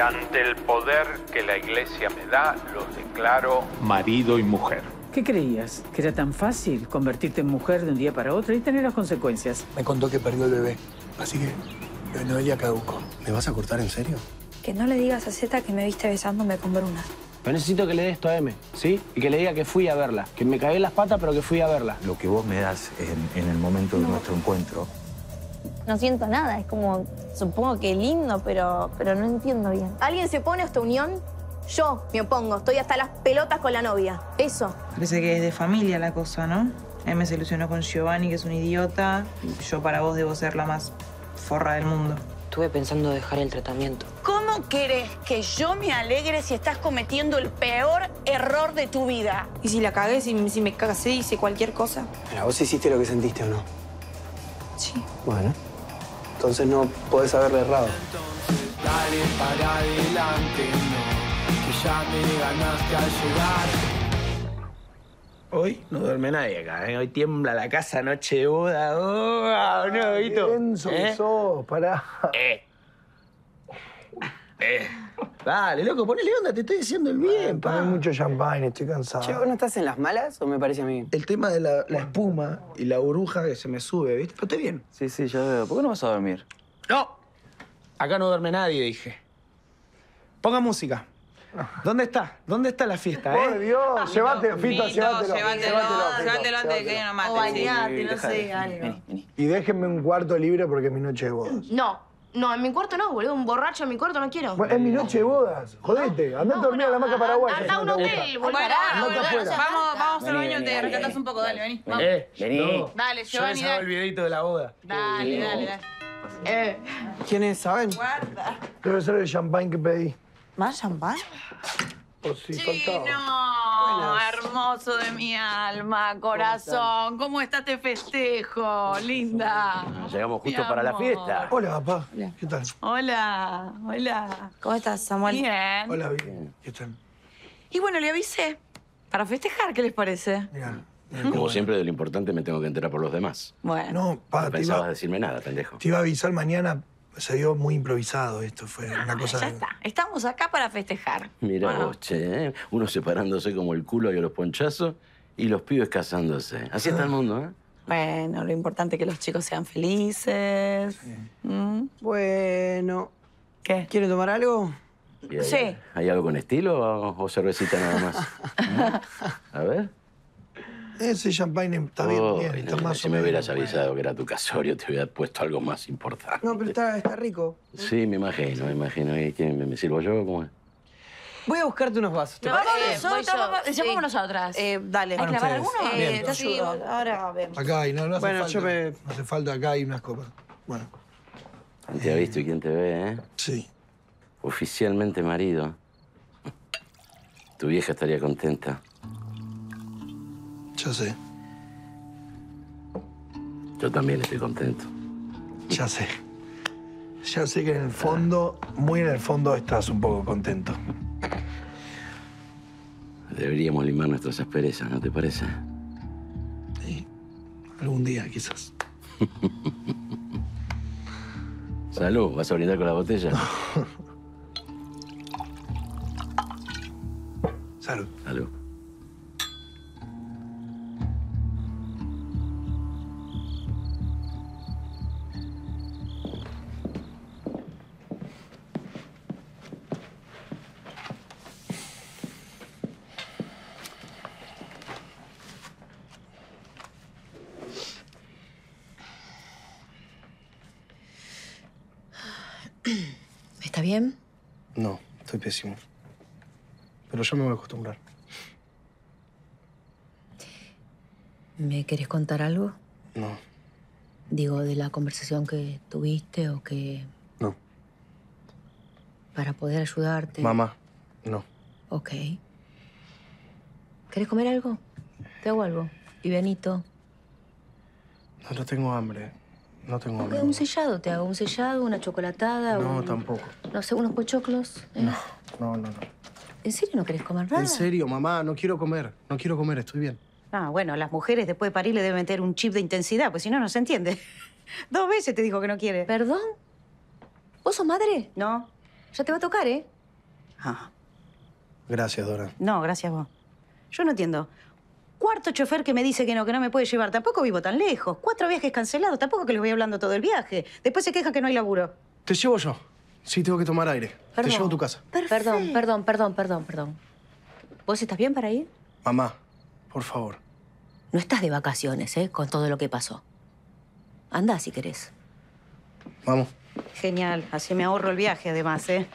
y ante el poder que la iglesia me da, los declaro marido y mujer. ¿Qué creías? ¿Que era tan fácil convertirte en mujer de un día para otro y tener las consecuencias? Me contó que perdió el bebé, así que el Noelia caducó. ¿Me vas a cortar en serio? Que no le digas a Zeta que me viste besándome con Bruna. Pero necesito que le des esto a M, ¿sí? Y que le diga que fui a verla. Que me cagué las patas, pero que fui a verla. Lo que vos me das en, en el momento de nuestro encuentro no siento nada, es como, supongo que lindo, pero, pero no entiendo bien. ¿Alguien se opone a esta unión? Yo me opongo, estoy hasta las pelotas con la novia. Eso. Parece que es de familia la cosa, ¿no? M se ilusionó con Giovanni, que es un idiota. Yo para vos debo ser la más forra del mundo. Estuve pensando dejar el tratamiento. ¿Cómo querés que yo me alegre si estás cometiendo el peor error de tu vida? ¿Y si la cagué, si, si me casé, hice cualquier cosa? Pero vos hiciste lo que sentiste o no. Sí. Bueno. Entonces no podés haberle errado. Dale para adelante, no, que ya me ganaste al llegar. Hoy no duerme nadie acá, ¿eh? Hoy tiembla la casa, noche de boda. ¡Oh! ¿No, Vito? Sos, pará. Eh. Eh. Dale, loco, ponele onda, te estoy diciendo el bien, pa. Hay mucho champagne, estoy cansado. Che, ¿vos no estás en las malas o me parece a mí? El tema de la, la espuma y la burbuja que se me sube, ¿viste? Pero estoy bien. Sí, sí, ya veo. ¿Por qué no vas a dormir? ¡No! Acá no duerme nadie, dije. Ponga música. ¿Dónde está? ¿Dónde está la fiesta, ¡Por eh? Dios! Llévatelo, Fito, llévatelo. Llévatelo, llévatelo antes de que ella no mate. O bañate, no sé, algo. Y déjenme un cuarto libre porque es mi noche de bodas. No, no, en mi cuarto no, boludo. Un borracho en mi cuarto no quiero. Bueno, es mi noche de bodas. Jodete, andá a dormir a la maca paraguaya. Anda a un hotel, boludo. Vamos, vamos al Vení, baño, te vení, rescatás un poco, dale, vení. Eh, Vení. no. Dale, Yo les hago el videito de la boda. Dale, dale, dale. Eh, ¿Quiénes saben? Guarda. Debe ser el champagne que pedí. ¿Más champán? O si faltaba. No, hermoso de mi alma, corazón. ¿Cómo está este festejo, linda? Llegamos justo Mi para la fiesta. Hola, papá. ¿Qué tal? Hola, hola. ¿Cómo estás, Samuel? Bien. Hola, bien. ¿Qué tal? Y bueno, le avisé. Para festejar, ¿qué les parece? Mira. Como siempre, de lo importante me tengo que enterar por los demás. Bueno. No, pa, No te pensabas iba, decirme nada, pendejo. te iba a avisar mañana. Se dio muy improvisado esto. Fue una cosa ya está. Estamos acá para festejar. Mira Bueno, vos, che, ¿eh? Uno separándose como el culo y a los ponchazos y los pibes casándose. Así está el mundo, ¿eh? Bueno, lo importante es que los chicos sean felices. ¿Mm? Bueno. ¿Qué? ¿Quieren tomar algo? ¿Y hay, Sí. ¿Hay algo con estilo o, o cervecita nada más? ¿Mm? A ver. Ese champagne está bien, Oh, bien. no, Está más si o me hubieras avisado que era tu casorio, te hubiera puesto algo más importante. No, pero está, está rico. Sí, me imagino, me imagino. ¿Y quién, me, me sirvo yo? ¿Cómo es? Voy a buscarte unos vasos. ¿te Vamos parece? nosotros, vamos, ya vamos nosotras. Eh, dale. ¿Hay que lavar alguno? Bien. Eh, te Sí, ayudo. Ahora vemos. Acá hay, no, no hace Bueno, falta. yo me- No hace falta, acá hay unas copas. Bueno, ¿Quién te ha visto y quién te ve, eh? sí. Oficialmente marido. Tu vieja estaría contenta. Ya sé, Yo también estoy contento. ya sé. Ya sé que en el fondo, muy en el fondo, estás un poco contento. Deberíamos limar nuestras asperezas, ¿no te parece? Sí. Algún día, quizás. Salud, ¿vas a brindar con la botella? Salud. Salud. No, estoy pésimo. Pero yo me voy a acostumbrar. ¿Me querés contar algo? No, Digo, de la conversación que tuviste o que... no. Para poder ayudarte. Mamá, no. Ok. ¿Querés comer algo? Te hago algo. Y Benito. No, no tengo hambre. No tengo hambre. Un sellado, te hago un sellado, una chocolatada. No, un- tampoco. No sé, unos pochoclos. ¿eh? No, no, no, no. ¿En serio no querés comer nada? En serio, mamá, no quiero comer. No quiero comer, estoy bien. Ah, bueno, las mujeres después de parir le deben meter un chip de intensidad, pues si no, no se entiende. Dos veces te dijo que no quiere. ¿Perdón? ¿Vos sos madre? No. Ya te va a tocar, ¿eh? Ah, Gracias, Dora. no, gracias vos. Yo no entiendo. Cuarto chofer que me dice que no, que no me puede llevar. Tampoco vivo tan lejos. Cuatro viajes cancelados. Tampoco que les voy hablando todo el viaje. Después se quejan que no hay laburo. Te llevo yo. Sí, tengo que tomar aire. Te llevo a tu casa. Perdón, perdón, perdón, perdón, perdón. ¿Vos estás bien para ir? Mamá, por favor. No estás de vacaciones, ¿eh? Con todo lo que pasó. Anda si querés. Vamos. Genial. Así me ahorro el viaje, además, ¿eh?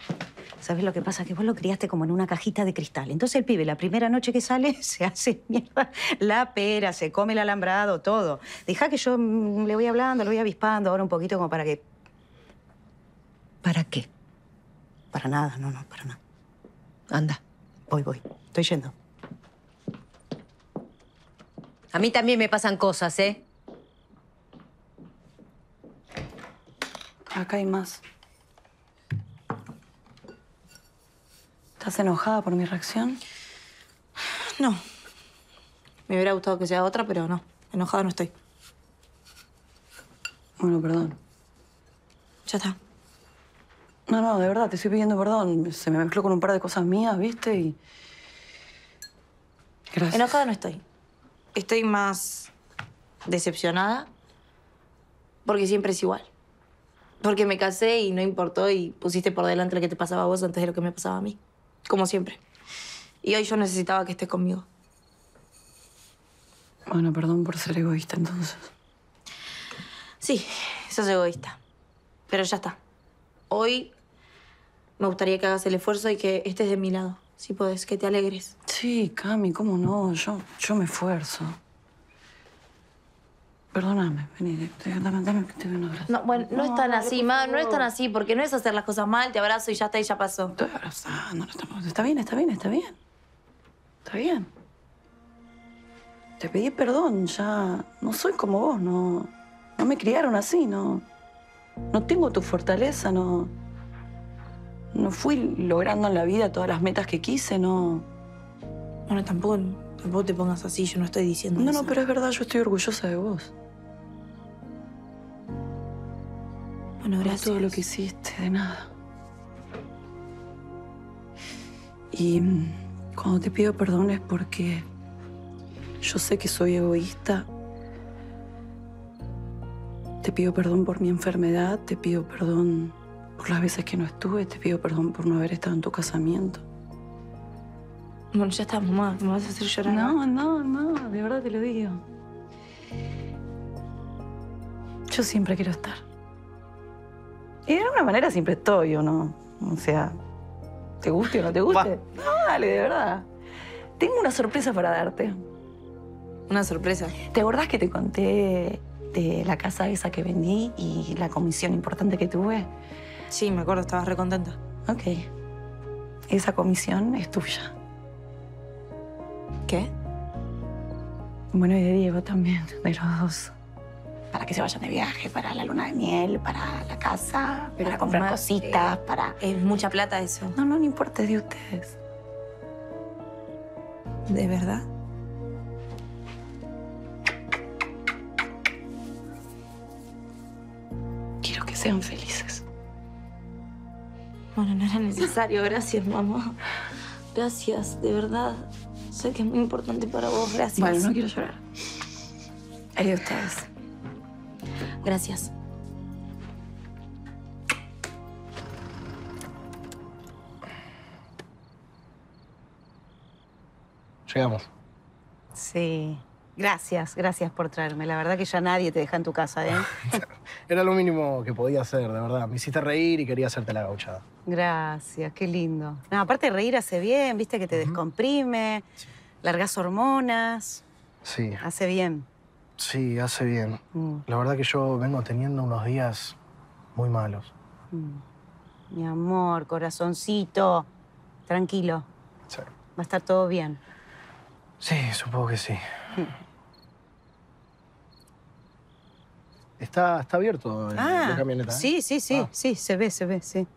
¿Sabes lo que pasa? Que vos lo criaste como en una cajita de cristal. Entonces el pibe, la primera noche que sale, se hace mierda la pera, se come el alambrado, todo. Deja que yo mm, le voy hablando, le voy avispando ahora un poquito como para que... ¿Para qué? Para nada, no, no, para nada. Anda. Voy, voy. Estoy yendo. A mí también me pasan cosas, ¿eh? Acá hay más. ¿Estás enojada por mi reacción? No. Me hubiera gustado que sea otra, pero no. Enojada no estoy. Bueno, perdón. Ya está. No, no, de verdad, te estoy pidiendo perdón. Se me mezcló con un par de cosas mías, ¿viste? Y... Gracias. Enojada no estoy. Estoy más decepcionada porque siempre es igual. Porque me casé y no importó y pusiste por delante lo que te pasaba a vos antes de lo que me pasaba a mí. Como siempre. Y hoy yo necesitaba que estés conmigo. Bueno, perdón por ser egoísta, entonces. Sí, sos egoísta. Pero ya está. Hoy me gustaría que hagas el esfuerzo y que estés de mi lado. Si podés, que te alegres. Sí, Cami, ¿cómo no? Yo, yo me esfuerzo. Perdóname, vení, te- dame, dame, te doy un abrazo. No, bueno, no, es tan así, ma, no es tan así, porque no es hacer las cosas mal, te abrazo y ya está y ya pasó. Estoy abrazando, no estamos... Está bien, está bien, está bien. Está bien. Te pedí perdón, ya no soy como vos, no, no me criaron así, no, no tengo tu fortaleza, no, no fui logrando en la vida todas las metas que quise, no. Bueno, tampoco, tampoco te pongas así, yo no estoy diciendo No, eso. no, pero es verdad, yo estoy orgullosa de vos. Bueno, Por gracias. todo lo que hiciste, de nada. Y mm, cuando te pido perdón es porque yo sé que soy egoísta. Te pido perdón por mi enfermedad, te pido perdón por las veces que no estuve, te pido perdón por no haber estado en tu casamiento. Bueno, ya está, mamá, me vas a hacer llorar. No, no, no, de verdad te lo digo. Yo siempre quiero estar. Y de alguna manera siempre estoy, ¿o no? O sea, ¿te guste o no te guste? No, dale, de verdad. Tengo una sorpresa para darte. Una sorpresa. ¿Te acordás que te conté de la casa esa que vendí y la comisión importante que tuve? Sí, me acuerdo, estabas recontenta. Ok. Esa comisión es tuya. ¿Qué? Bueno, y de Diego también, de los dos. Para que se vayan de viaje, para la luna de miel, para la casa, para comprar cositas, para... Es mucha plata eso. No, no, no importa, es de ustedes. ¿De verdad? Quiero que sean felices. Bueno, no era necesario. Gracias, mamá. Gracias, de verdad. Sé que es muy importante para vos. Gracias. Bueno, no quiero llorar. De ustedes. Gracias. Llegamos. Sí. Gracias, gracias por traerme. La verdad que ya nadie te deja en tu casa, ¿eh? Era lo mínimo que podía hacer, de verdad. Me hiciste reír y quería hacerte la gauchada. Gracias, qué lindo. No, aparte reír hace bien, viste que te descomprime, largas hormonas, Sí, hace bien. Sí, hace bien. Mm, La verdad que yo vengo teniendo unos días muy malos. mm. Mi amor, corazoncito, tranquilo. Sí. Va a estar todo bien. Sí, supongo que sí. Está, está abierto el- la camioneta. ¿eh? Ah, sí, sí, sí, Ah. sí, se ve, se ve, sí.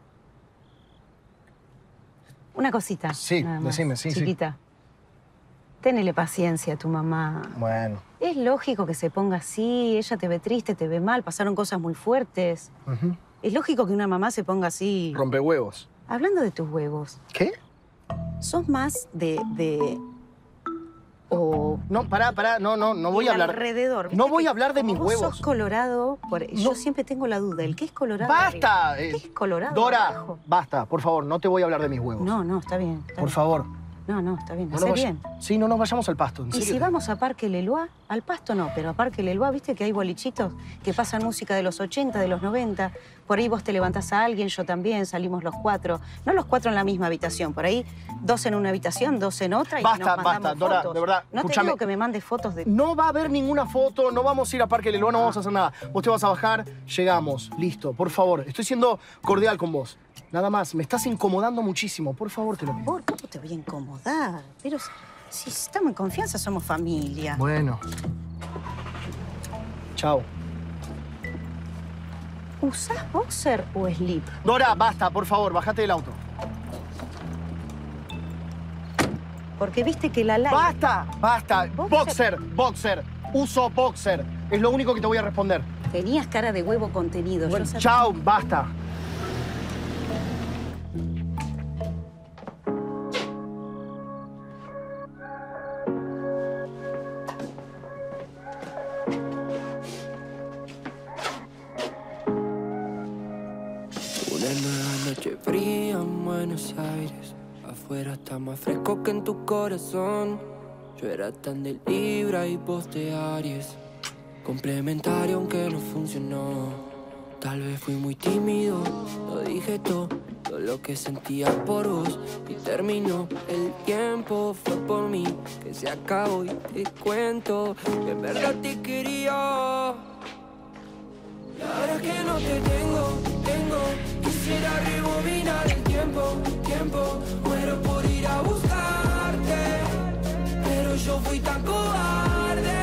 Una cosita. Sí, decime, sí, sí. Tenele paciencia a tu mamá. Bueno. Es lógico que se ponga así, ella te ve triste, te ve mal, pasaron cosas muy fuertes. Es lógico que una mamá se ponga así. Rompehuevos. hablando de tus huevos. ¿Qué? ¿Sos más de... de... o... No, pará, pará, no, no, no voy a hablar. alrededor? No voy a hablar de mis vos huevos. sos colorado, por... yo siempre tengo la duda. ¿El qué es colorado? ¡Basta! eh, ¿Qué es colorado Dora, abajo? basta, por favor, no te voy a hablar de mis huevos. No, no, está bien. está Por bien. favor. No, no, está bien. No nos bien. Sí, no nos vayamos al pasto, en Y serio. si vamos a Parque Leloa, al pasto no, pero a Parque Leloa, viste que hay bolichitos que pasan música de los 80, de los 90. Por ahí vos te levantás a alguien, yo también, salimos los cuatro. No los cuatro en la misma habitación, por ahí dos en una habitación, dos en otra y Basta, nos mandamos basta, Dora, fotos. de verdad, No te digo que me mandes fotos de... No va a haber ninguna foto, no vamos a ir a Parque Leloa, no vamos a hacer nada. Vos te vas a bajar, llegamos, listo, por favor. Estoy siendo cordial con vos. Nada más, me estás incomodando muchísimo, por favor, te lo pido. Por ¿cómo te voy a incomodar? Pero si estamos en confianza, somos familia. Bueno. Chao. ¿Usás boxer o slip? Dora, basta, por favor, bájate del auto. Porque viste que la live... ¡Basta! ¡Basta! Boxer, boxer. Uso boxer. Es lo único que te voy a responder. Tenías cara de huevo contenido. yo sabía. Chao, basta. En Buenos Aires. Afuera está más fresco que en tu corazón. Yo era tan de Libra y vos de Aries. Complementario aunque no funcionó. Tal vez fui muy tímido, lo dije todo, todo lo que sentía por vos. Y terminó el tiempo, fue por mí que se acabó. Y te cuento que en verdad te quería. Y ahora que no te tengo, tengo, quisiera rebobinar el tiempo, tiempo. Muero por ir a buscarte, pero yo fui tan cobarde.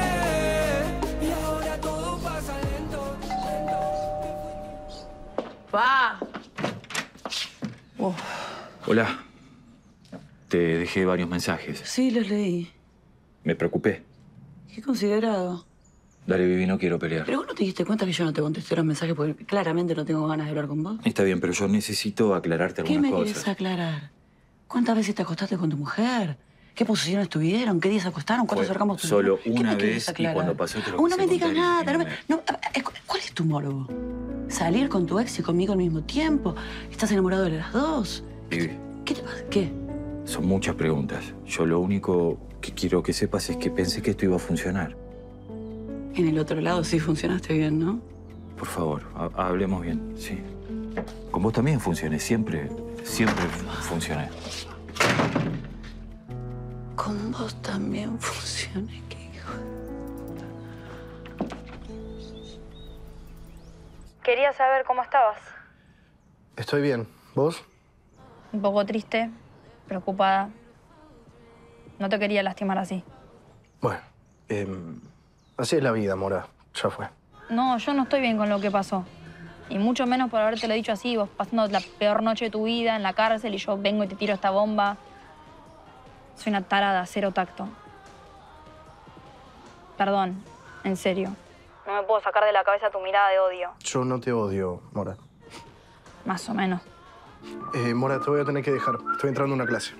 Y ahora todo pasa lento, Pa. Hola. Te dejé varios mensajes. Sí, los leí. Me preocupé. Qué considerado. Dale, Vivi, no quiero pelear. Pero vos no te diste cuenta que yo no te contesté los mensajes porque claramente no tengo ganas de hablar con vos. Está bien, pero yo necesito aclararte ¿Qué algunas me quieres cosas. aclarar? ¿Cuántas veces te acostaste con tu mujer? ¿Qué posiciones tuvieron? ¿Qué días acostaron? ¿Cuántos Fue acercamos tu solo ¿Qué una vez y cuando pasó te lo quise me digas nada. No, me- no, ¿Cuál es tu morbo? ¿Salir con tu ex y conmigo al mismo tiempo? ¿Estás enamorado de las dos? Vivi, ¿Qué te pasa? ¿Qué? son muchas preguntas. Yo lo único que quiero que sepas es que pensé que esto iba a funcionar. En el otro lado sí funcionaste bien, ¿no? Por favor, ha- hablemos bien, sí. Con vos también funcioné, siempre, siempre funcioné. Con vos también funciona. ¿Qué hijo? Quería saber cómo estabas. Estoy bien. ¿Vos? Un poco triste, preocupada. No te quería lastimar así. Bueno, em, así es la vida, Mora. Ya fue. No, yo no estoy bien con lo que pasó. Y mucho menos por haberte lo dicho así, vos pasando la peor noche de tu vida en la cárcel y yo vengo y te tiro esta bomba. Soy una tarada, cero tacto. Perdón, en serio. No me puedo sacar de la cabeza tu mirada de odio. Yo no te odio, Mora. Más o menos. Eh, Mora, te voy a tener que dejar. Estoy entrando a una clase.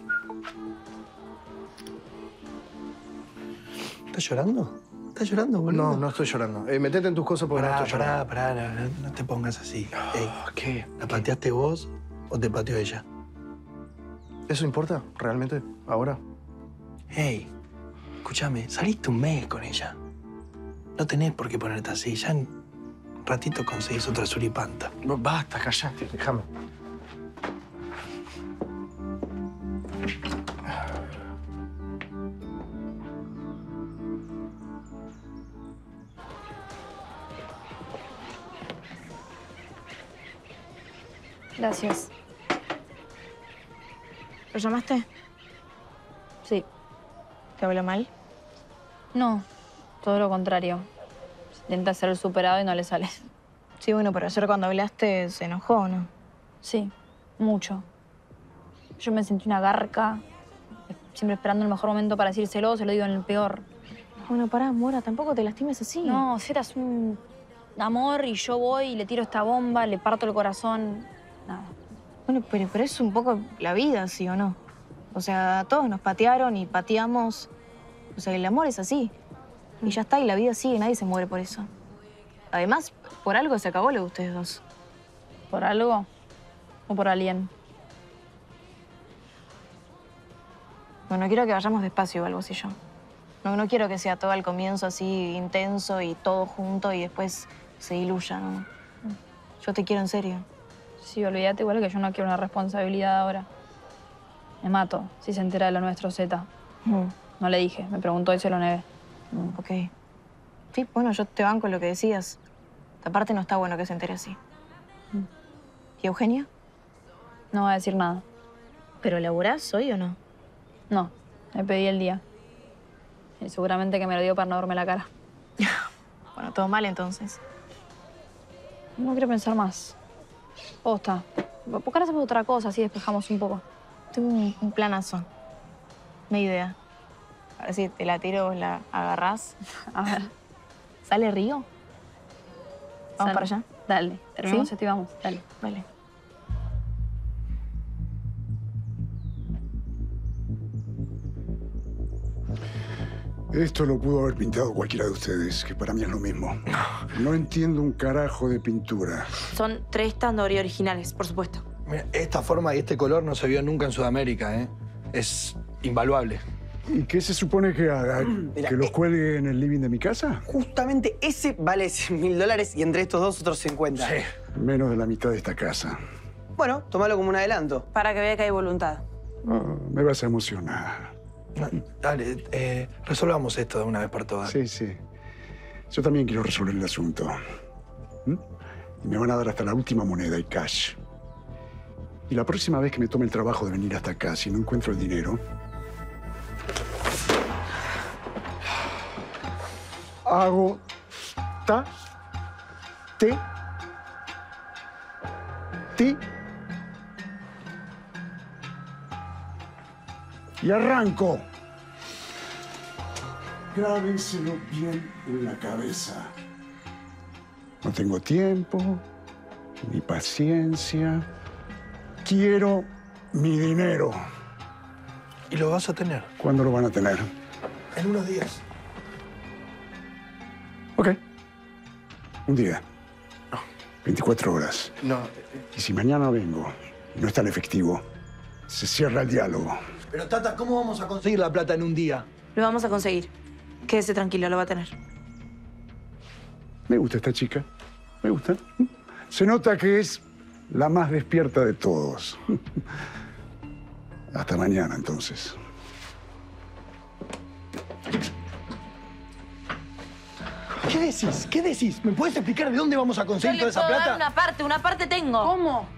¿Estás llorando? ¿Estás llorando, boludo? No, no estoy llorando. Eh, metete en tus cosas porque Pará, no estoy llorando. pará, no, no- no te pongas así. Ey, ¿Qué? ¿La pateaste vos o te pateó ella? ¿Eso importa? ¿Realmente? ¿Ahora? Hey, escúchame, saliste un mes con ella. No tenés por qué ponerte así. Ya en un ratito conseguís otra suripanta. No, basta, callate, déjame. Gracias. ¿Lo llamaste? Sí. ¿Te habló mal? No, todo lo contrario. Intenta ser el superado y no le sale. Sí, bueno, pero ayer cuando hablaste se enojó, ¿no? Sí, mucho. Yo me sentí una garca, siempre esperando el mejor momento para decírselo, se lo digo en el peor. Bueno, pará, Mora, tampoco te lastimes así. No, si eras un amor y yo voy y le tiro esta bomba, le parto el corazón. Nada. Bueno, pero, pero es un poco la vida, ¿sí o no? O sea, todos nos patearon y pateamos. O sea, el amor es así. Y ya está, y la vida sigue, nadie se muere por eso. Además, por algo se acabó lo de ustedes dos. ¿Por algo? ¿O por alguien? Bueno, quiero que vayamos despacio igual vos y yo. No, no quiero que sea todo al comienzo así intenso y todo junto y después se diluya, ¿no? Yo te quiero en serio. Sí, olvídate igual que yo no quiero una responsabilidad ahora. Me mato si se entera de lo nuestro, Z. No le dije, me preguntó y se lo negué. Ok. Sí, bueno, yo te banco lo que decías. Aparte no está bueno que se entere así. ¿Y Eugenia? No va a decir nada. ¿Pero laburás hoy o no? No, le pedí el día. Y seguramente que me lo dio para no verme la cara. Bueno, todo mal entonces. No quiero pensar más. Posta. ¿Por qué no hacemos otra cosa? Así despejamos un poco. Tengo un, un planazo. Una idea. A ver si te la tiro, vos la agarrás. A ver. ¿Sale Río? ¿Vamos Sale. para allá? Dale, terminamos ¿Sí? esto y vamos. Dale. Vale. Esto lo pudo haber pintado cualquiera de ustedes, que para mí es lo mismo. No entiendo un carajo de pintura. Son tres Tandori originales, por supuesto. Mira, esta forma y este color no se vio nunca en Sudamérica, ¿eh? Es invaluable. ¿Y qué se supone que haga? Mira, ¿Que los eh, cuelgue en el living de mi casa? Justamente ese vale 100 mil dólares y entre estos dos otros 50. Menos de la mitad de esta casa. Bueno, tómalo como un adelanto. Para que vea que hay voluntad. Ah, me vas a emocionar. Dale, eh, resolvamos esto de una vez por todas. Sí, sí. Yo también quiero resolver el asunto. ¿Mm? Y me van a dar hasta la última moneda y cash. Y la próxima vez que me tome el trabajo de venir hasta acá, si no encuentro el dinero, hago ta, te, ti y arranco. Grábenselo bien en la cabeza. No tengo tiempo, ni paciencia. Quiero mi dinero. ¿Y lo vas a tener? ¿Cuándo lo van a tener? En unos días. Ok. Un día. 24 horas. No. Y si mañana vengo y no está el efectivo, se cierra el diálogo. Pero Tata, ¿cómo vamos a conseguir la plata en un día? Lo vamos a conseguir. Quédese tranquilo, lo va a tener. Me gusta esta chica. Me gusta. Se nota que es la más despierta de todos. Hasta mañana, entonces. ¿Qué decís? ¿Qué decís? ¿Me puedes explicar de dónde vamos a Yo conseguir le toda esa puedo dar plata? una parte, una parte tengo. ¿Cómo?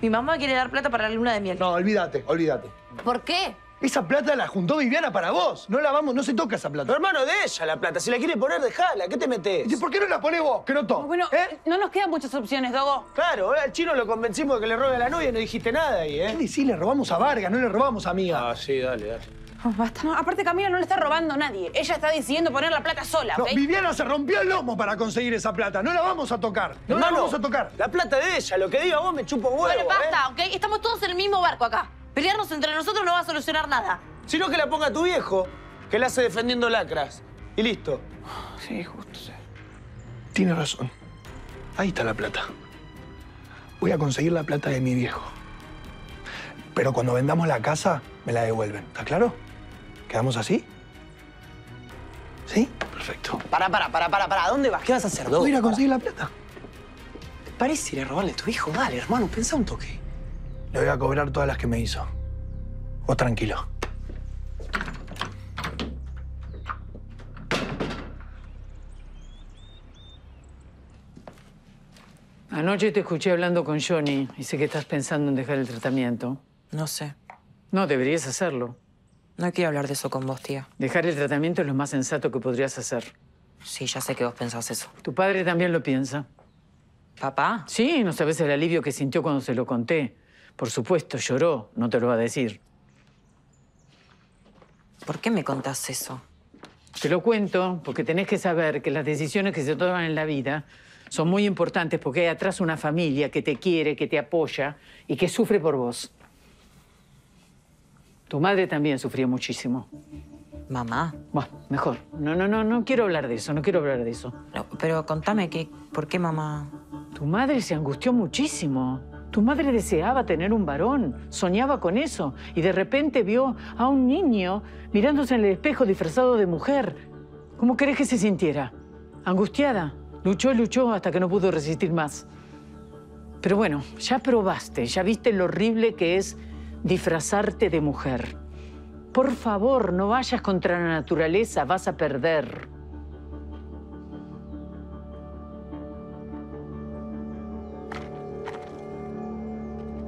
Mi mamá quiere dar plata para la luna de miel. No, olvídate, olvídate. ¿Por qué? Esa plata la juntó Viviana para vos. No la vamos, no se toca esa plata. Hermano de ella la plata. Si la quiere poner, dejala. ¿Qué te metes? ¿Y por qué no la pones vos? Que no to. Bueno, no nos quedan muchas opciones, Dogo. Claro, al chino lo convencimos de que le robe a la novia y no dijiste nada ahí, ¿eh? ¿Qué decís? Le robamos a Vargas, no le robamos a Amiga. Ah, sí, dale, dale. Oh, basta. No, aparte, Camila no le está robando a nadie. Ella está decidiendo poner la plata sola, No, ¿ok? Viviana se rompió el lomo para conseguir esa plata. No la vamos a tocar. No la vamos a tocar. La plata de ella, lo que diga vos me chupo huevo, Bueno, ¿eh? basta, ¿ok? Estamos todos en el mismo barco acá. Pelearnos entre nosotros no va a solucionar nada. Sino que la ponga tu viejo, que la hace defendiendo lacras. Y listo. Sí, justo, sí. Tiene razón. Ahí está la plata. Voy a conseguir la plata de mi viejo. Pero cuando vendamos la casa, me la devuelven. ¿Está claro? ¿Quedamos así? ¿Sí? Perfecto. Para, para, para, para, para. ¿Dónde vas? ¿Qué vas a hacer? Voy a ir a conseguir la plata. ¿Te parece ir a robarle a tu hijo? Dale, hermano, pensá un toque. Le voy a cobrar todas las que me hizo. Vos tranquilo. Anoche te escuché hablando con Johnny y sé que estás pensando en dejar el tratamiento. No sé. No, deberías hacerlo. No quiero hablar de eso con vos, tía. Dejar el tratamiento es lo más sensato que podrías hacer. Sí, ya sé que vos pensás eso. Tu padre también lo piensa. ¿Papá? Sí, no sabes el alivio que sintió cuando se lo conté. Por supuesto, lloró, no te lo va a decir. ¿Por qué me contás eso? Te lo cuento porque tenés que saber que las decisiones que se toman en la vida Son muy importantes porque hay atrás una familia que te quiere, que te apoya y que sufre por vos. Tu madre también sufría muchísimo. Mamá. Bueno, mejor. No, no, no, no quiero hablar de eso, no quiero hablar de eso. pero contame, ¿qué, ¿por qué mamá? Tu madre se angustió muchísimo. Tu madre deseaba tener un varón, soñaba con eso, y de repente vio a un niño mirándose en el espejo disfrazado de mujer. ¿Cómo querés que se sintiera? Angustiada. Luchó y luchó hasta que no pudo resistir más. Pero bueno, ya probaste, ya viste lo horrible que es disfrazarte de mujer. Por favor, no vayas contra la naturaleza, vas a perder.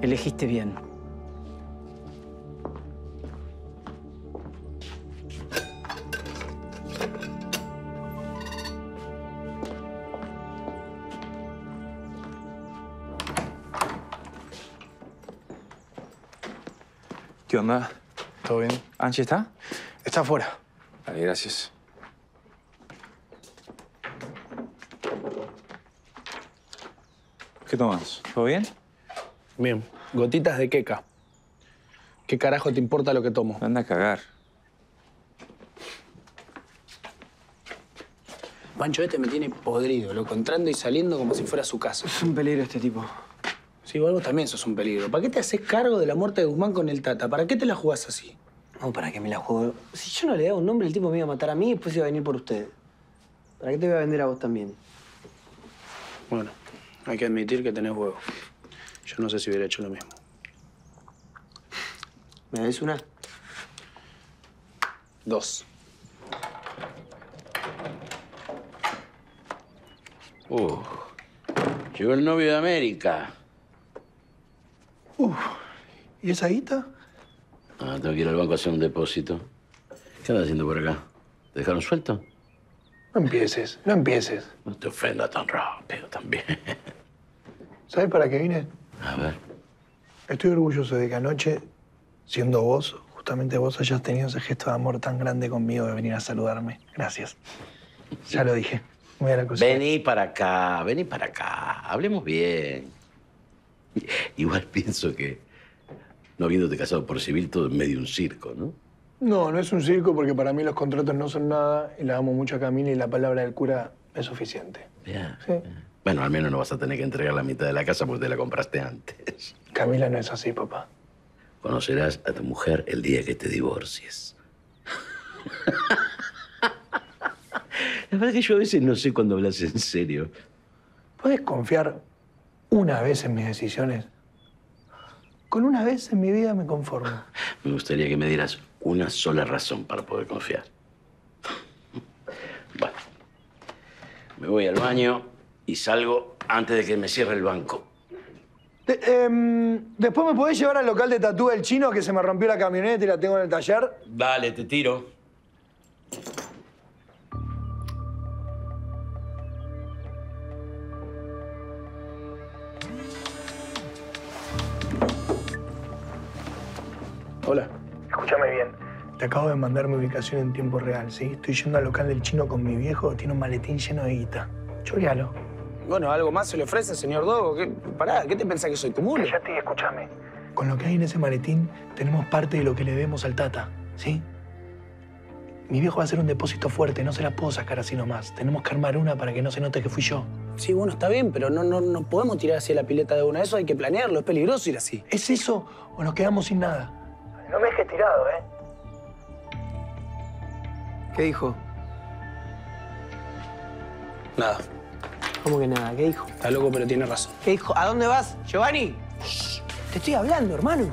Elegiste bien. ¿Qué onda? ¿Todo bien? ¿Anchi está? Está afuera. Vale, gracias. ¿Qué tomas? ¿Todo bien? Bien. Gotitas de queca. ¿Qué carajo te importa lo que tomo? Anda a cagar. Pancho este me tiene podrido, loco, entrando y saliendo como si fuera su casa. Es un peligro este tipo. Sí, vos también sos un peligro. ¿Para qué te haces cargo de la muerte de Guzmán con el Tata? ¿Para qué te la jugás así? No, ¿para qué me la juego? Si yo no le daba un nombre, el tipo me iba a matar a mí y después iba a venir por usted. ¿Para qué te voy a vender a vos también? Bueno, hay que admitir que tenés huevo. Yo no sé si hubiera hecho lo mismo. ¿Me des una? Dos. Uh, llegó el novio de América. Uf, ¿y esa guita? Ah, tengo que ir al banco a hacer un depósito. ¿Qué andas haciendo por acá? ¿Te dejaron suelto? No empieces, no empieces. No te ofendas tan rápido también. ¿Sabes para qué vine? A ver. Estoy orgulloso de que anoche, siendo vos, justamente vos hayas tenido ese gesto de amor tan grande conmigo de venir a saludarme. Gracias. Ya lo dije. Voy a la cocina. Vení para acá, vení para acá. Hablemos bien. Igual pienso que, no habiéndote casado por civil, todo en medio de un circo, ¿no? No, no es un circo porque para mí los contratos no son nada y la amo mucho a Camila y la palabra del cura es suficiente. Bien. Sí. Bueno, al menos no vas a tener que entregar la mitad de la casa porque te la compraste antes. Camila no es así, papá. Conocerás a tu mujer el día que te divorcies. La verdad que yo a veces no sé cuándo hablas en serio. ¿Puedes confiar una vez en mis decisiones? Con una vez en mi vida me conformo. Me gustaría que me dieras una sola razón para poder confiar. Bueno, me voy al baño y salgo antes de que me cierre el banco. De- em, Después me podés llevar al local de tatú del chino que se me rompió la camioneta y la tengo en el taller. Dale, te tiro. Te acabo de mandar mi ubicación en tiempo real, ¿sí? Estoy yendo al local del chino con mi viejo, tiene un maletín lleno de guita. Chorealo. Bueno, ¿algo más se le ofrece, señor Dogo? ¿Qué, pará, ¿qué te pensás que soy tu mula? Cállate y escúchame. Con lo que hay en ese maletín, tenemos parte de lo que le debemos al Tata, ¿sí? Mi viejo va a hacer un depósito fuerte, no se la puedo sacar así nomás. Tenemos que armar una para que no se note que fui yo. Sí, bueno, está bien, pero no, no, no podemos tirar hacia la pileta de una. Eso hay que planearlo, es peligroso ir así. ¿Es eso o nos quedamos sin nada? No me dejes tirado, ¿eh? ¿Qué dijo? Nada. ¿Cómo que nada? ¿Qué dijo? Está loco, pero tiene razón. ¿Qué dijo? ¿A dónde vas, Giovanni? Te estoy hablando, hermano.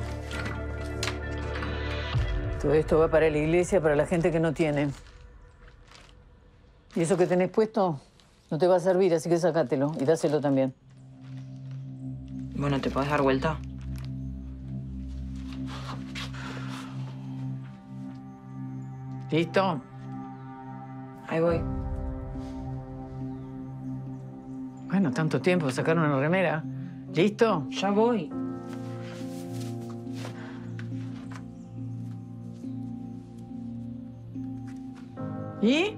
Todo esto va para la iglesia, para la gente que no tiene. Y eso que tenés puesto no te va a servir, así que sácatelo y dáselo también. Bueno, ¿te podés dar vuelta? ¿Listo? Ahí voy. Bueno, tanto tiempo, sacaron una remera. ¿Listo? Ya voy. ¿Y?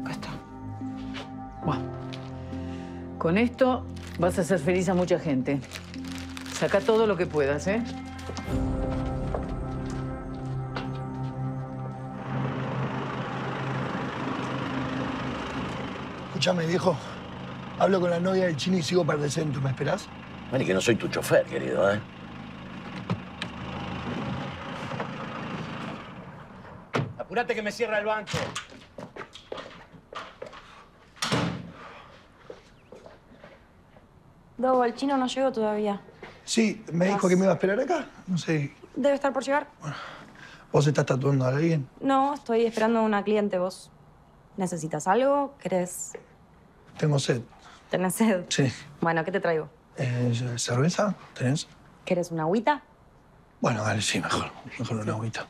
Acá está. Bueno. Con esto vas a hacer feliz a mucha gente. Saca todo lo que puedas, ¿eh? Escúchame, viejo. Hablo con la novia del chino y sigo para el centro. ¿Me esperás? Vení, que no soy tu chofer, querido, ¿eh? Apurate que me cierra el banco. Dogo, el chino no llegó todavía. Sí, me dijo que me iba a esperar acá. No sé. Debe estar por llegar. ¿Vos estás tatuando a alguien? No, estoy esperando a una cliente. ¿Vos necesitas algo? ¿Querés? Tengo sed. ¿Tenés sed? Sí. Bueno, ¿qué te traigo? Eh, ¿Cerveza? ¿Tenés? ¿Querés una agüita? Bueno, dale, sí, mejor. Mejor una agüita.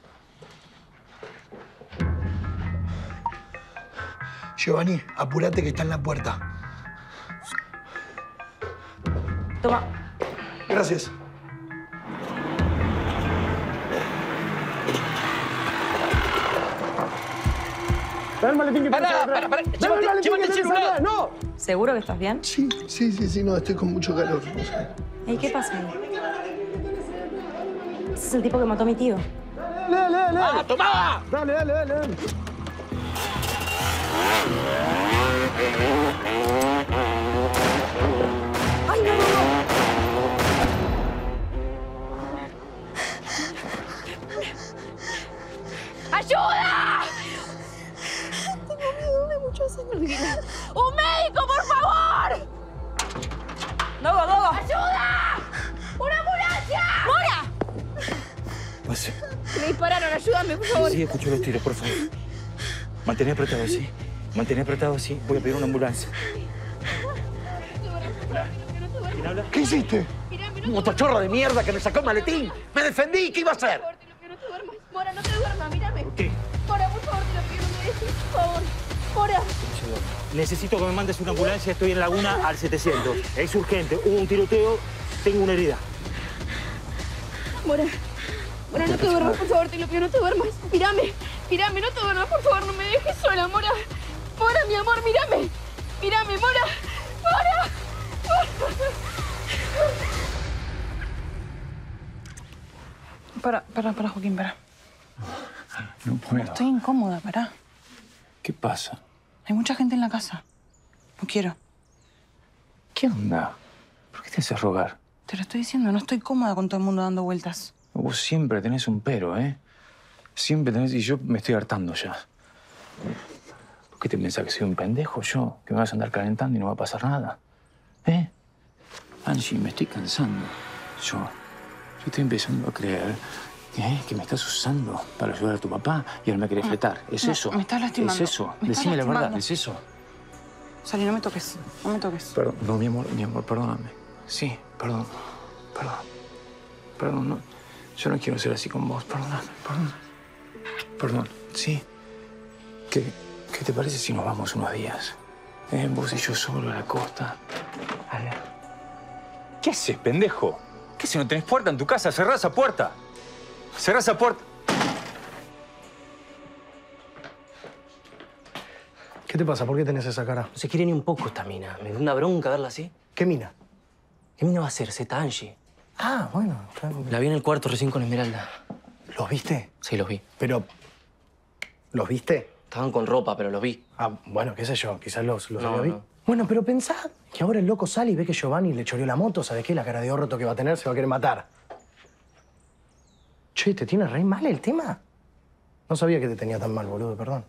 Giovanni, apúrate que está en la puerta. Toma. Gracias. Dame el maletín que pará, pará. Dame Llévate- el maletín llévate que el celular. ¡No! ¿Seguro que estás bien? Sí, sí, sí, sí, no, estoy con mucho calor. No sé. ¿Y qué pasa ahí? Ese es el tipo que mató a mi tío. ¡Lee, lee, lee! ¡Ah, tomá! Dale, dale, dale, dale. ¡Un médico, por favor! ¡Dogo, Dogo! ¡Ayuda! ¡Una ambulancia! ¡Mora! Pase. Me dispararon, ayúdame, por favor. Sí, escucho los tiros, por favor. Mantén apretado así. Mantén apretado así. Voy a pedir una ambulancia. ¿Qué hiciste? Un motochorro de mierda que me sacó el maletín. Me defendí. ¿Qué iba a hacer? Mora, no te duermas, mírame. ¿Qué? Mora, por favor, te lo pido, no me dejes, por favor. Mora. Necesito que me mandes una ambulancia. Estoy en Laguna al 700. Es urgente. Hubo un tiroteo. Tengo una herida. Mora. Mora, no te duermas, por favor, te lo pido, no te duermas. Mírame, mírame, no te duermas, por favor, no me dejes sola, Mora. Mora, mi amor, mírame. Mírame, Mora. Mora. Para, para, para, Joaquín, para. No puedo. Estoy incómoda, para. ¿Qué pasa? Hay mucha gente en la casa. No quiero. ¿Qué onda? ¿Por qué te haces rogar? Te lo estoy diciendo, no estoy cómoda con todo el mundo dando vueltas. Vos siempre tenés un pero, ¿eh? Siempre tenés... Y yo me estoy hartando ya. ¿Por qué te pensás que soy un pendejo yo? Que me vas a andar calentando y no va a pasar nada. ¿Eh? Angie, me estoy cansando. Yo... Yo estoy empezando a creer ¿eh? que me estás usando para ayudar a tu papá y ahora me querés fletar. ¿Es no, eso? me estás lastimando. ¿Es eso? Me Decime la verdad. ¿es eso? Sali, no me toques. No me toques. Perdón, no, mi amor, mi amor, perdóname. Sí, perdón. Perdón. Perdón, no. Yo no quiero ser así con vos. Perdóname, perdón. Perdón, sí. ¿Qué, ¿Qué te parece si nos vamos unos días? Eh, vos y yo solo a la costa. A. ¿Qué haces, pendejo? ¿Qué si no tenés puerta en tu casa? Cerrá esa puerta. Cerrá esa puerta. ¿Qué te pasa? ¿Por qué tenés esa cara? No se quiere ni un poco esta mina. Me da una bronca verla así. ¿Qué mina? ¿Qué mina va a ser? Zeta Angie. Ah, bueno. La vi en el cuarto recién con Esmeralda. ¿Los viste? Sí, los vi. Pero, ¿los viste? Estaban con ropa, pero los vi. Ah, bueno, qué sé yo. Quizás los, los No, había vi- no. Bueno, pero pensá que ahora el loco sale y ve que Giovanni le choreó la moto. ¿Sabes qué? La cara de orto que va a tener se va a querer matar. Che, ¿te tiene re mal el tema? No sabía que te tenía tan mal, boludo, perdón.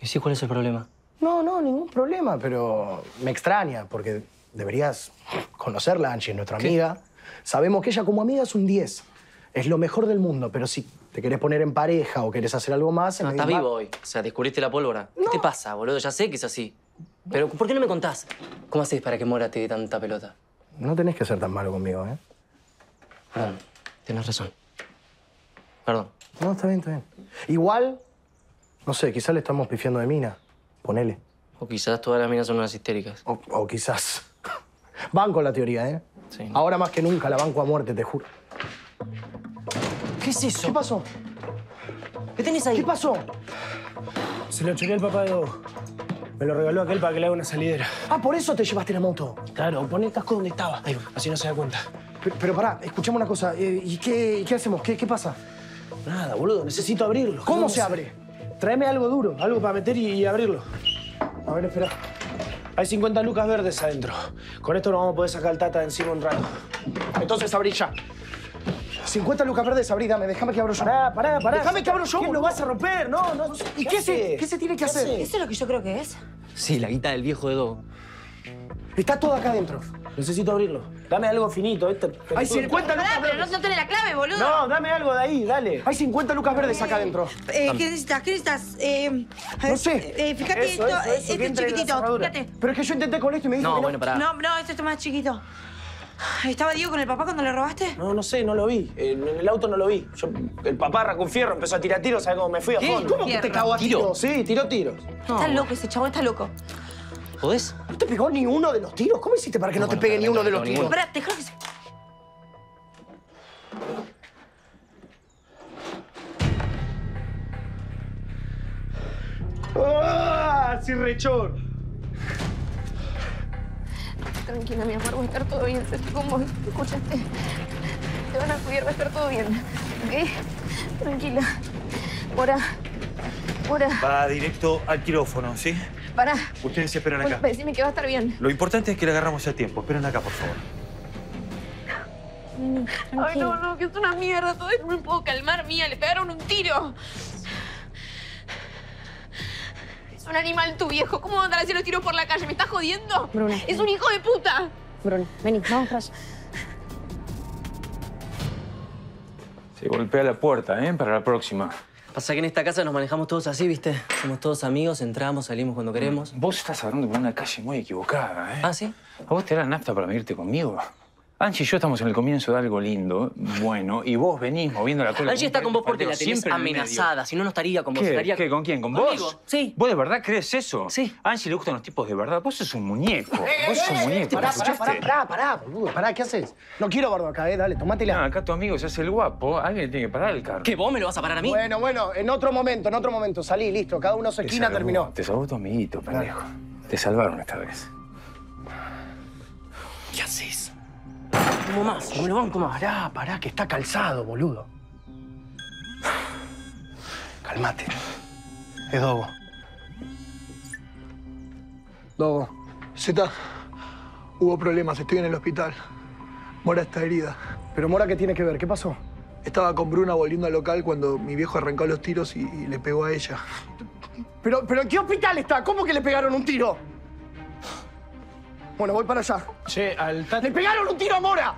¿Y sí cuál es el problema? No, no, ningún problema, pero me extraña porque deberías conocerla, Angie, es nuestra ¿Qué? amiga. Sabemos que ella como amiga es un 10. Es lo mejor del mundo, pero si te querés poner en pareja o querés hacer algo más... No, estás vivo hoy. O sea, descubriste la pólvora. ¿Qué te pasa, boludo? Ya sé que es así. Pero, ¿por qué no me contás? ¿Cómo haces para que Mora te dé tanta pelota? No tenés que ser tan malo conmigo, ¿eh? Perdón, tenés razón. Perdón. No, está bien, está bien. Igual, no sé, quizás le estamos pifiando de mina. Ponele. O quizás todas las minas son unas histéricas. O, o quizás. Van con la teoría, ¿eh? Sí. Ahora más que nunca la banco a muerte, te juro. ¿Qué es eso? ¿Qué pasó? ¿Qué tenés ahí? ¿Qué pasó? Se lo choreé al papá de Dogo. Me lo regaló aquel para que le haga una salidera. Ah, por eso te llevaste la moto. Claro, pon el casco donde estaba. Ahí va, así no se da cuenta. Pero, pero pará, escuchame una cosa. eh, ¿Y qué, qué hacemos? ¿Qué, qué pasa? Nada, boludo, necesito abrirlo. ¿Cómo No se abre? Tráeme algo duro, algo para meter y, y abrirlo. A ver, espera. Hay 50 lucas verdes adentro. Con esto nos vamos a poder sacar el tata de encima un rato. Entonces abrí ya. 50 lucas verdes, abrí, dame, déjame que abro yo. Pará, pará, pará. Déjame que abro yo, ¿Qué boludo. lo vas a romper? No, no. ¿Y qué se, qué se tiene que hacer? ¿Eso es lo que yo creo que es? Sí, la guita del viejo de Dogo. Está todo acá adentro. Necesito abrirlo. Dame algo finito. Este, Hay 50 lucas pero verdes. no, no tenés la clave, boludo. No, dame algo de ahí, dale. Hay 50 lucas verdes acá adentro. Eh, ¿Qué necesitas? ¿Qué necesitas? Eh, No sé. eh, fíjate Eso, esto, eso, eso, eh, este chiquitito, fíjate. Pero es que yo intenté con esto y me dijo No, que no. bueno, pará. No, no, esto está más chiquito. ¿Estaba Diego con el papá cuando le robaste? No, no sé, no lo vi. En, en el auto no lo vi. Yo, el papá arrancó un fierro, empezó a tirar tiros, ¿sabes cómo me fui a ¿Qué? fondo? ¿Cómo que te cagó a ¿Tiro? tiros? Sí, tiró tiros. Está loco ese chavo, está loco. ¿Podés? ¿No te pegó ni uno de los tiros? ¿Cómo hiciste para que no, No, te bueno, pegue ni uno de los tiros? Espera, te juro que se... ¡Ah! ¡Sí, rechor! Tranquila, mi amor, va a estar todo bien. Estoy con vos. Escuchaste. Te van a cuidar, va a estar todo bien. ¿Ok? Tranquila. Mora. Mora. Va directo al quirófano, ¿sí? Pará. Ustedes se esperan acá. decime que va a estar bien. Lo importante es que le agarramos a tiempo. Esperen acá, por favor. Ay, no, no, que es una mierda. Todo esto no me puedo calmar, mía. Le pegaron un tiro. Es un animal tu viejo. ¿Cómo va a andar haciendo tiros por la calle? ¿Me estás jodiendo? Bruna. Es un hijo de puta. Bruno, vení, vamos para allá. Se golpea la puerta, ¿eh? Para la próxima. Pasa que en esta casa nos manejamos todos así, ¿viste? Somos todos amigos, entramos, salimos cuando queremos. Vos estás hablando por una calle muy equivocada, ¿eh? ¿Ah, sí? ¿A vos te da nafta para venirte conmigo? Angie y yo estamos en el comienzo de algo lindo, bueno, y vos venís moviendo la cola. Angie está con vos porque la tenés amenazada. Si no, no estaría con vos. ¿Qué? Estaría... ¿Qué? ¿Con quién? ¿Con Conmigo. vos? Sí. ¿Vos de verdad crees eso? Sí. A Angie le gustan los tipos de verdad. Vos sos un muñeco. Vos sos un muñeco. Pará, ¿me pará, escuchaste? pará, pará, pará, boludo. Pará, ¿qué haces? No quiero bardo acá, eh. Dale, tomátela. No, acá tu amigo se hace el guapo. Alguien tiene que parar el carro. ¿Que vos me lo vas a parar a mí? Bueno, bueno, en otro momento, en otro momento. Salí, listo. Cada uno a su Te esquina salvó, terminó. Te salvó tu amiguito, pendejo. Te salvaron esta vez. ¿Qué haces? ¿Cómo más? No me lo banco más. Pará, pará, que está calzado, boludo. Calmate. Es Dogo. Dogo. Z, hubo problemas, estoy en el hospital. Mora está herida. Pero Mora, ¿qué tiene que ver? ¿Qué pasó? Estaba con Bruna volviendo al local cuando mi viejo arrancó los tiros y, y le pegó a ella. ¿Pero, ¿Pero en qué hospital está? ¿Cómo que le pegaron un tiro? Bueno, voy para allá. Che, al tata... ¡Le pegaron un tiro a Mora!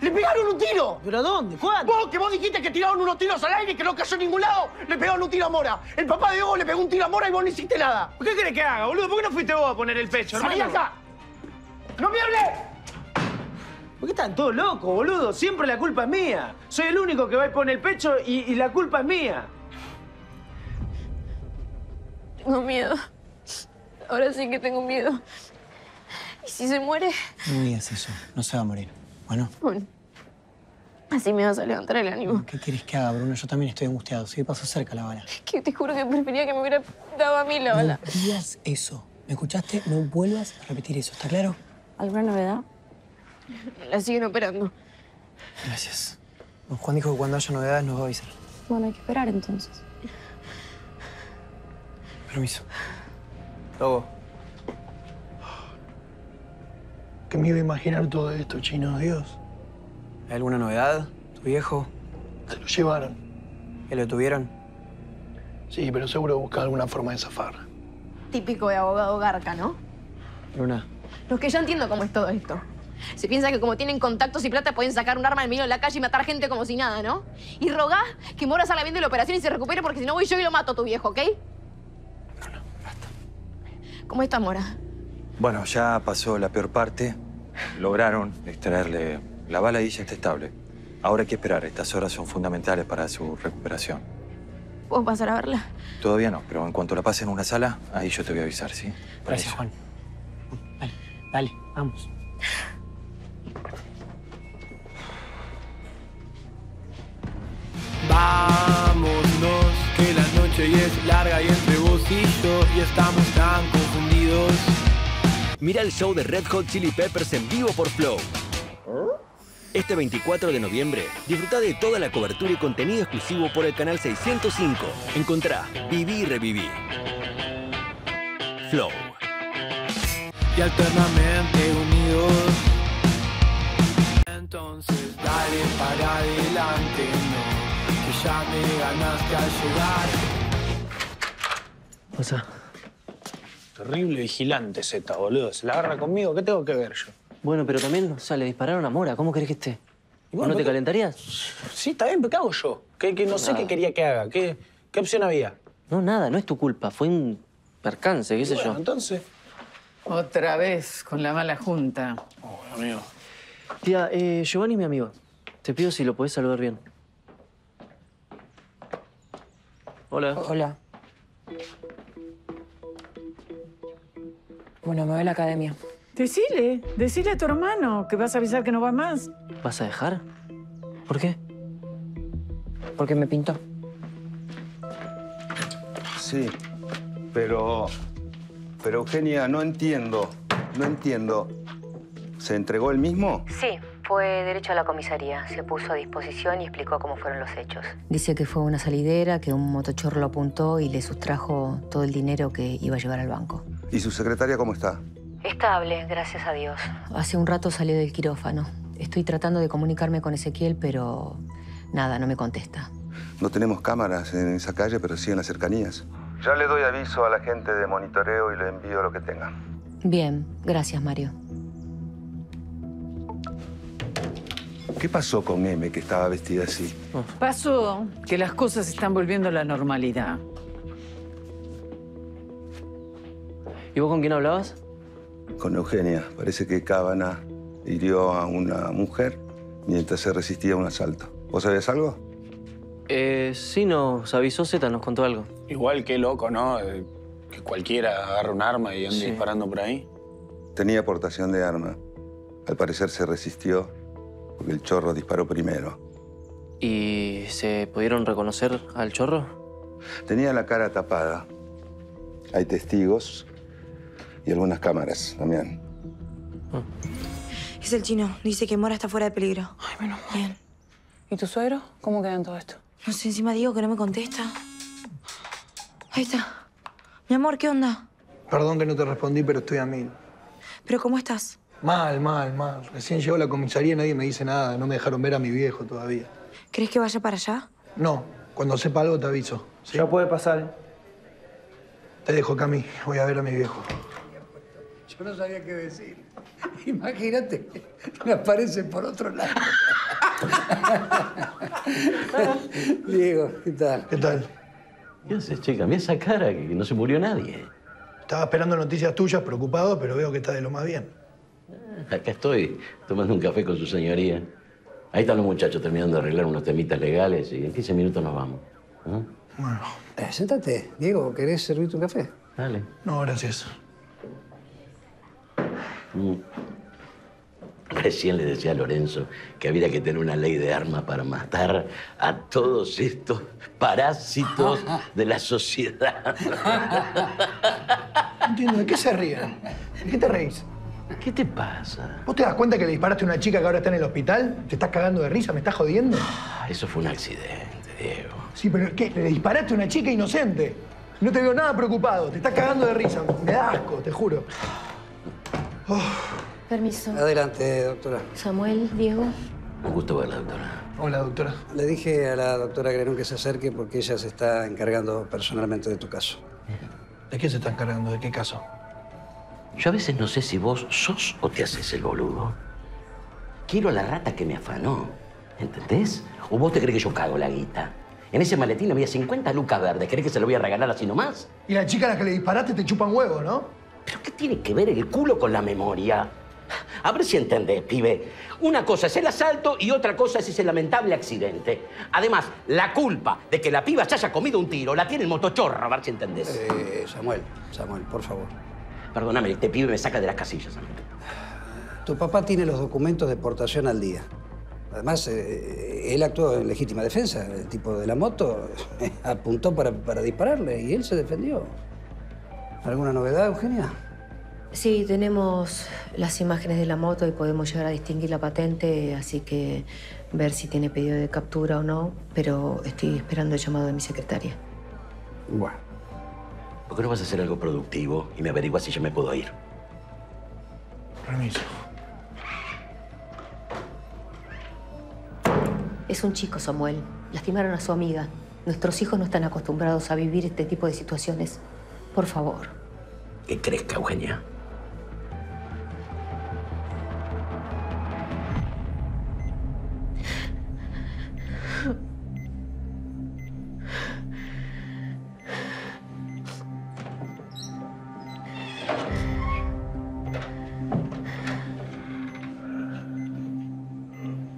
¡Le pegaron un tiro! ¿Pero dónde? ¿Cuándo? Vos, que vos dijiste que tiraron unos tiros al aire y que no cayó en ningún lado, le pegaron un tiro a Mora. El papá de Hugo le pegó un tiro a Mora y vos no hiciste nada. ¿Qué querés que haga, boludo? ¿Por qué no fuiste vos a poner el pecho, ¡Salí hermano? acá! ¡No me hables! ¿Por qué están todos locos, boludo? Siempre la culpa es mía. Soy el único que va a poner el pecho y, y la culpa es mía. Tengo miedo. Ahora sí que tengo miedo. ¿Y si se muere? No digas eso, no se va a morir. Bueno, Bueno, así me vas a levantar el ánimo. ¿qué querés que haga, Bruno? Yo también estoy angustiado. Sí, pasó cerca la bala. Que te juro que prefería que me hubiera dado a mí la bala. No digas eso. ¿Me escuchaste? No vuelvas a repetir eso, ¿está claro? ¿Alguna novedad? La siguen operando. Gracias. Don Juan dijo que cuando haya novedades nos va a avisar. Bueno, hay que esperar entonces. Permiso. Dogo. ¿Qué me iba a imaginar todo esto, chino? Dios. ¿Hay alguna novedad? ¿Tu viejo? Se lo llevaron. ¿Que lo tuvieron? Sí, pero seguro busca alguna forma de zafar. Típico de abogado garca, ¿no? Luna. Lo que yo entiendo cómo es todo esto. Se piensa que como tienen contactos y plata pueden sacar un arma en medio de la calle y matar gente como si nada, ¿no? Y rogá que Mora salga bien de la operación y se recupere porque si no voy yo y lo mato a tu viejo, ¿ok? ¿Cómo está Mora? Bueno, ya pasó la peor parte. Lograron extraerle la bala y ella está estable. Ahora hay que esperar. Estas horas son fundamentales para su recuperación. ¿Puedo pasar a verla? Todavía no, pero en cuanto la pase en una sala, ahí yo te voy a avisar, ¿sí? Para Gracias, eso. Juan. Dale, dale, vamos. Vámonos, que la noche ya es larga y entre vos y yo y estamos. Mira el show de Red Hot Chili Peppers en vivo por Flow. Este 24 de noviembre, disfruta de toda la cobertura y contenido exclusivo por el canal 605. Encontrá Viví y Reviví. Flow. y alternamente unidos. Entonces dale para adelante, no, que ya me ganaste al llegar. Pasa. Terrible vigilante Z, boludo. Se la agarra conmigo. ¿Qué tengo que ver yo? Bueno, pero también, o sea, le dispararon a Mora. ¿Cómo querés que esté? Y ¿No te calentarías? Sí, está bien, pero ¿qué hago yo? Que, que no sé Nada. qué quería que haga. ¿Qué, qué opción había? No, nada, no es tu culpa. Fue un percance, qué sé Bueno, yo. entonces. Otra vez con la mala junta. amigo. Tía, eh, Giovanni es mi amigo. Te pido si lo podés saludar bien. Hola. Hola. Bueno, me voy a la academia. Decile, decile a tu hermano que vas a avisar que no va más. ¿Vas a dejar? ¿Por qué? Porque me pintó. Sí, pero. Pero Eugenia, no entiendo. No entiendo. ¿Se entregó él mismo? Sí, fue derecho a la comisaría. Se puso a disposición y explicó cómo fueron los hechos. Dice que fue una salidera, que un motochorro lo apuntó y le sustrajo todo el dinero que iba a llevar al banco. ¿Y su secretaria cómo está? Estable, gracias a Dios. Hace un rato salió del quirófano. Estoy tratando de comunicarme con Ezequiel, pero nada, no me contesta. No tenemos cámaras en esa calle, pero sí en las cercanías. Ya le doy aviso a la gente de monitoreo y le envío lo que tenga. Bien, gracias, Mario. ¿Qué pasó con M que estaba vestida así? Pasó que las cosas se están volviendo a la normalidad. ¿Y vos con quién hablabas? Con Eugenia. Parece que Cábana hirió a una mujer mientras se resistía a un asalto. ¿Vos sabías algo? Eh, sí, nos avisó Z, nos contó algo. Igual qué loco, ¿no? Eh, Que cualquiera agarre un arma y ande Sí. disparando por ahí. Tenía aportación de arma. Al parecer se resistió porque el chorro disparó primero. ¿Y se pudieron reconocer al chorro? Tenía la cara tapada. Hay testigos y algunas cámaras también. Es el chino. Dice que Mora está fuera de peligro. Ay, menos mal. Bien. ¿Y tu suegro? ¿Cómo queda en todo esto? No sé, encima digo que no me contesta. Ahí está. Mi amor, ¿qué onda? Perdón que no te respondí, pero estoy a mil. ¿Pero cómo estás? Mal, mal, mal. Recién llegó a la comisaría y nadie me dice nada. No me dejaron ver a mi viejo todavía. ¿Crees que vaya para allá? No, cuando sepa algo te aviso. ¿sí? Ya puede pasar. Te dejo, Cami. Voy a ver a mi viejo. Yo no sabía qué decir. Imagínate, me aparece por otro lado. Diego, ¿qué tal? ¿Qué tal? ¿Qué haces, che? Cambiá esa cara, que no se murió nadie. Estaba esperando noticias tuyas, preocupado, pero veo que está de lo más bien. Acá estoy, tomando un café con su señoría. Ahí están los muchachos terminando de arreglar unos temitas legales y en 15 minutos nos vamos. ¿Ah? Bueno. Eh, sentate. Diego, ¿querés servirte un café? Dale. No, gracias. Mm. Recién le decía a Lorenzo que había que tener una ley de armas para matar a todos estos parásitos de la sociedad. No entiendo, ¿de qué se ríen? ¿De qué te reís? ¿Qué te pasa? ¿Vos te das cuenta que le disparaste a una chica que ahora está en el hospital? ¿Te estás cagando de risa? ¿Me estás jodiendo? Eso fue un accidente, Diego. Sí, pero ¿qué? Le disparaste a una chica inocente. No te veo nada preocupado. Te estás cagando de risa. Me da asco, te juro. Permiso. Adelante, doctora. Samuel, Diego. Un gusto verla, doctora. Hola, doctora. Le dije a la doctora Grenón que se acerque porque ella se está encargando personalmente de tu caso. ¿De qué se está encargando? ¿De qué caso? Yo a veces no sé si vos sos o te haces el boludo. Quiero a la rata que me afanó. ¿Entendés? ¿O vos te crees que yo cago la guita? En ese maletín había 50 lucas verdes. ¿Crees que se lo voy a regalar así nomás? Y la chica a la que le disparaste te chupan huevo, ¿no? ¿Pero qué tiene que ver el culo con la memoria? A ver si entendés, pibe. Una cosa es el asalto y otra cosa es ese lamentable accidente. Además, la culpa de que la piba se haya comido un tiro la tiene el motochorro, a ver si entendés. Eh, Samuel, Samuel, por favor. Perdóname, este pibe me saca de las casillas. Tu papá tiene los documentos de portación al día. Además, eh, él actuó en legítima defensa. El tipo de la moto apuntó para, para dispararle y él se defendió. ¿Alguna novedad, Eugenia? Sí, tenemos las imágenes de la moto y podemos llegar a distinguir la patente, así que ver si tiene pedido de captura o no, pero estoy esperando el llamado de mi secretaria. Bueno. ¿Por qué no vas a hacer algo productivo y me averiguas si yo me puedo ir? Permiso. Es un chico, Samuel. Lastimaron a su amiga. Nuestros hijos no están acostumbrados a vivir este tipo de situaciones. Por favor. Que crezca, Eugenia.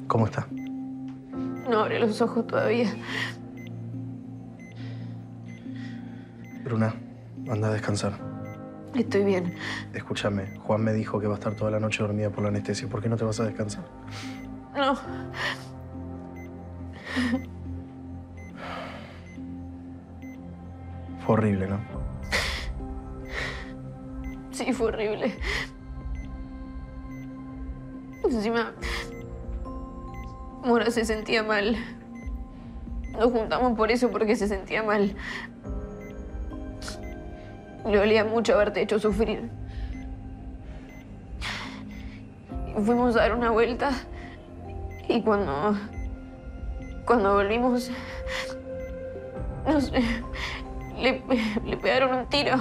¿Cómo está? No abre los ojos todavía. Descansar. Estoy bien. Escúchame, Juan me dijo que va a estar toda la noche dormida por la anestesia. ¿Por qué no te vas a descansar? No. Fue horrible, ¿no? Sí, fue horrible. Encima, Mora se sentía mal. Nos juntamos por eso, porque se sentía mal. Le olía mucho haberte hecho sufrir. Y fuimos a dar una vuelta y cuando... Cuando volvimos... No sé... Le, le pegaron un tiro.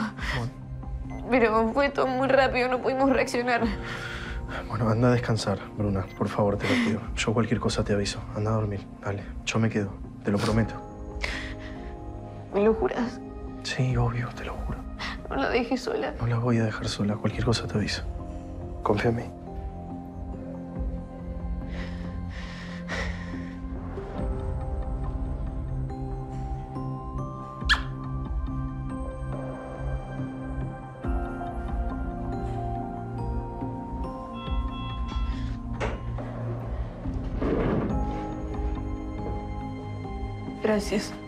Pero fue todo muy rápido, no pudimos reaccionar. Bueno, anda a descansar, Bruna. Por favor, te lo pido. Yo cualquier cosa te aviso. Anda a dormir. Dale. Yo me quedo. Te lo prometo. ¿Me lo juras? Sí, obvio, te lo juro. No la dejes sola. No la voy a dejar sola. Cualquier cosa te aviso. Confía en mí. Gracias.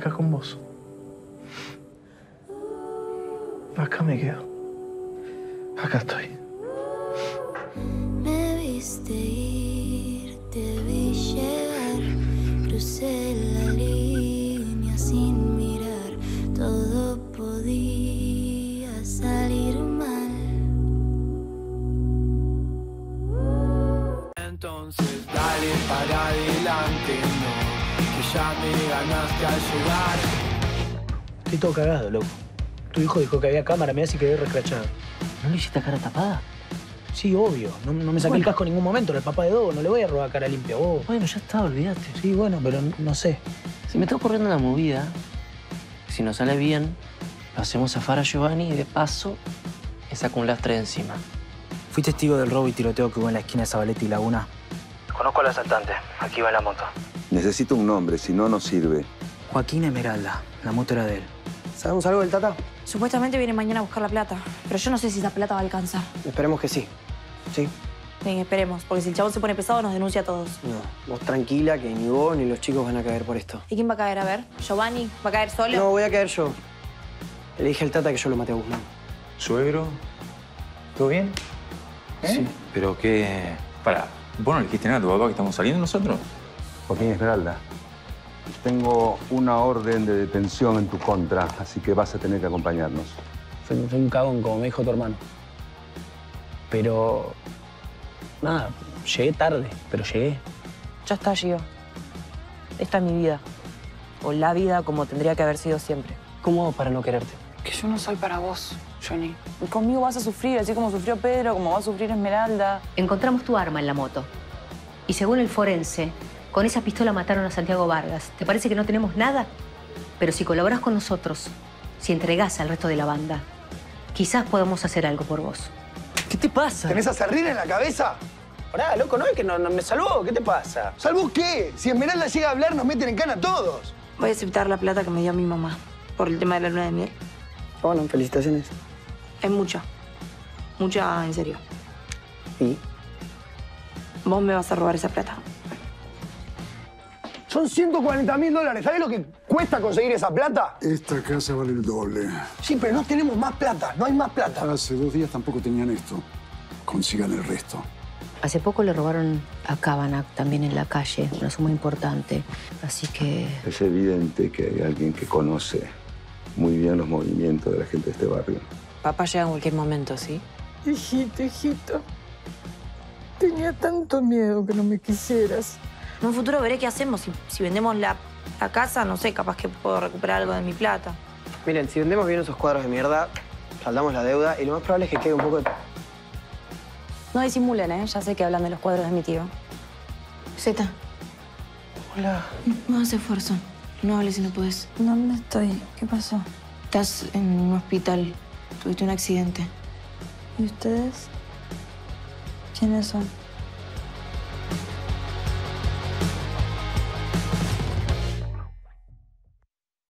Acá con vos. Cámara, me hace quedé recrachado. ¿No le hiciste cara tapada? Sí, obvio. No, no me saqué el casco en ningún momento. Era el papá de Dogo. No le voy a robar cara limpia a vos. Bueno, ya está, olvídate. Sí, bueno, pero no sé. Si me está ocurriendo una movida, si nos sale bien, lo hacemos zafar a Giovanni y de paso le saco un lastre de encima. Fui testigo del robo y tiroteo que hubo en la esquina de Zabaleta y Laguna. Conozco al asaltante. Aquí va en la moto. Necesito un nombre, si no, no sirve. Joaquín Esmeralda. La moto era de él. ¿Sabemos algo del Tata? Supuestamente viene mañana a buscar la plata, pero yo no sé si esa plata va a alcanzar. Esperemos que sí. ¿Sí? Sí, esperemos, porque si el chabón se pone pesado nos denuncia a todos. No, vos tranquila que ni vos ni los chicos van a caer por esto. ¿Y quién va a caer? A ver, ¿Giovanni? ¿Va a caer solo? No, voy a caer yo. Le dije al Tata que yo lo maté a Guzmán. ¿Suegro? ¿Todo bien? Sí. ¿Pero qué...? Pará, ¿vos no le dijiste nada a tu papá que estamos saliendo nosotros? Joaquín Esmeralda, tengo una orden de detención en tu contra, así que vas a tener que acompañarnos. Soy, soy un cagón, como me dijo tu hermano. Pero... Nada, llegué tarde, pero llegué. Ya está, Gio. Esta es mi vida. O la vida como tendría que haber sido siempre. ¿Cómo hago para no quererte? Que yo no soy para vos, Johnny. Y conmigo vas a sufrir, así como sufrió Pedro, como va a sufrir Esmeralda. Encontramos tu arma en la moto. Y según el forense, con esa pistola mataron a Santiago Vargas. ¿Te parece que no tenemos nada? Pero si colaboras con nosotros, si entregás al resto de la banda, quizás podamos hacer algo por vos. ¿Qué te pasa? ¿Tenés a Serrín en la cabeza? Pará, loco, no es que no, no me salvó. ¿Qué te pasa? ¿Salvo qué? Si Esmeralda llega a hablar, nos meten en cana a todos. Voy a aceptar la plata que me dio mi mamá por el tema de la luna de miel. Bueno, felicitaciones. Es mucha. Mucha, en serio. ¿Y? Vos me vas a robar esa plata. Son 140 mil dólares. ¿Sabes lo que cuesta conseguir esa plata? Esta casa vale el doble. Sí, pero no tenemos más plata. No hay más plata. Hace dos días tampoco tenían esto. Consigan el resto. Hace poco le robaron a Kavanagh también en la calle, una suma importante. Así que Es evidente que hay alguien que conoce muy bien los movimientos de la gente de este barrio. Papá llega en cualquier momento, ¿sí? Hijito, hijito. Tenía tanto miedo que no me quisieras. En un futuro veré qué hacemos. Si, si vendemos la, la casa, no sé, capaz que puedo recuperar algo de mi plata. Miren, si vendemos bien esos cuadros de mierda, saldamos la deuda y lo más probable es que quede un poco de... No disimulen, ¿eh? Ya sé que hablan de los cuadros de mi tío. Zeta, Hola. no hagas esfuerzo. No hables si no puedes. ¿Dónde estoy? ¿Qué pasó? Estás en un hospital. Tuviste un accidente. ¿Y ustedes? ¿Quiénes son?